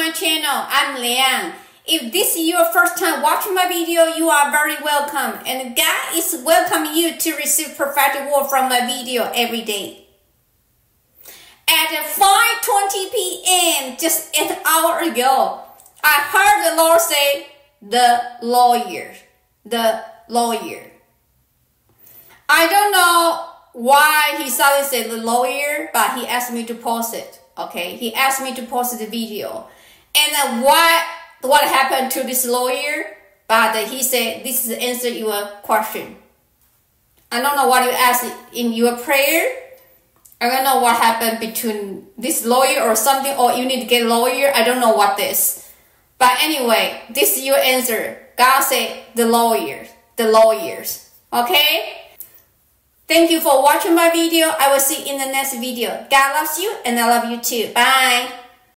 my channel. I'm Liang. If this is your first time watching my video, you are very welcome. And God is welcoming you to receive prophetic word from my video every day. At 5.20 p.m., just an hour ago, I heard the Lord say, the lawyer. The lawyer. I don't know why he suddenly said the lawyer, but he asked me to post it. Okay, he asked me to post the video, and what what happened to this lawyer? But he said this is the answer your question. I don't know what you asked in your prayer. I don't know what happened between this lawyer or something, or you need to get a lawyer. I don't know what this. But anyway, this is your answer. God said the lawyers, the lawyers. Okay? Thank you for watching my video. I will see you in the next video. God loves you and I love you too. Bye.